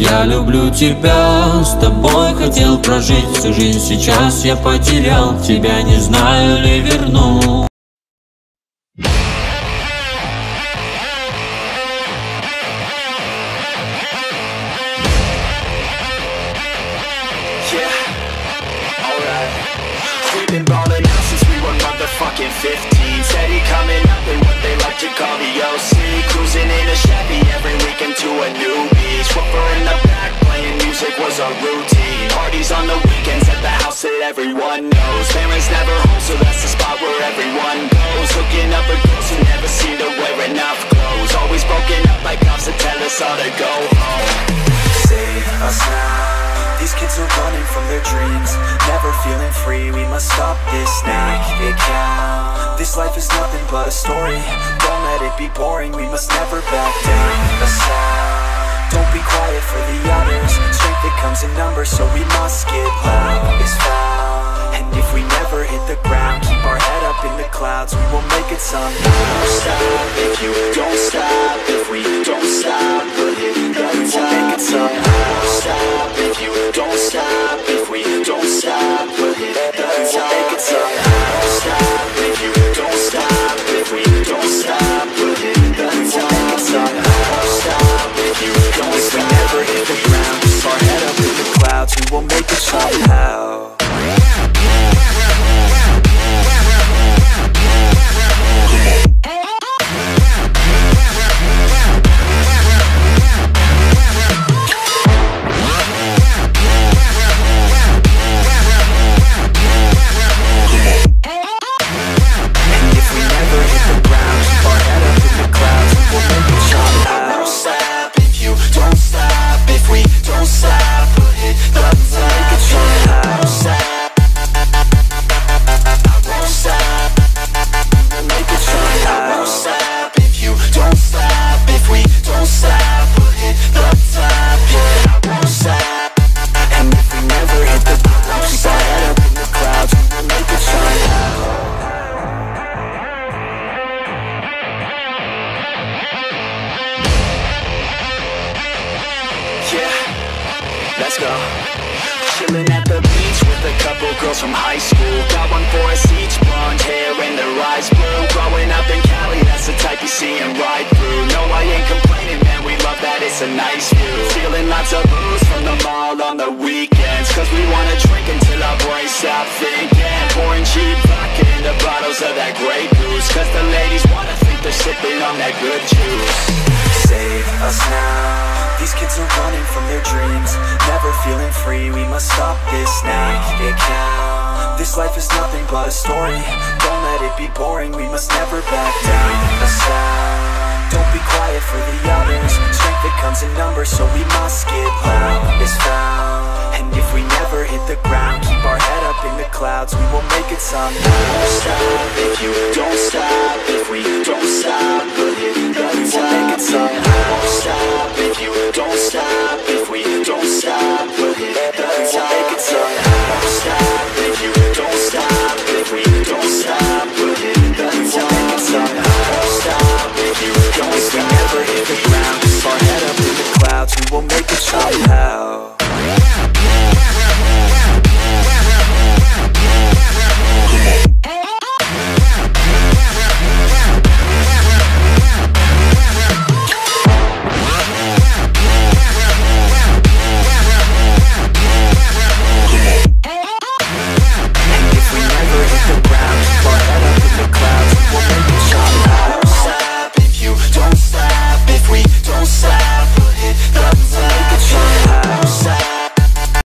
Я люблю тебя, с тобой хотел прожить всю жизнь Сейчас я потерял тебя, не знаю ли верну. Been ballin' out since we were motherfucking 15 was our routine. Parties on the weekends at the house that everyone knows. Parents never home so that's the spot where everyone goes. Hooking up with girls who never seem to wear enough clothes. Always broken up by cops that tell us all to go home. Save us now these kids are running from their dreams. Never feeling free, we must stop this. Now It count. This life is nothing but a story. Don't let it be boring, we must never back down. A Don't be quiet for the comes in numbers, so we must get loud. Is found And if we never hit the ground Keep our head up in the clouds, we will make it somehow Don't stop. If you don't stop go. Chilling at the beach with a couple girls from high school. Got one for us each, blonde hair and their eyes blue. Growing up in Cali, that's the type you see and ride through. No, I ain't complaining, man, we love that, it's a nice view. Feeling lots of booze from the mall on the weekends. Cause we wanna drink until our brains stop thinking. Pouring cheap vodka into bottles of that Grey Goose. Cause the ladies wanna think they're sipping on that good juice. Save us now These kids are running from their dreams Never feeling free, we must stop this now. It count This life is nothing but a story. Don't let it be boring, we must never back down. A sound Don't be quiet for the others. Strength that comes in numbers, so we must get loud. Is found. And if we never hit the ground Keep our head up in the clouds, we will make it somehow Don't stop if you don't stop. If we don't stop, we'll hit the top. Make it somehow. Don't stop somehow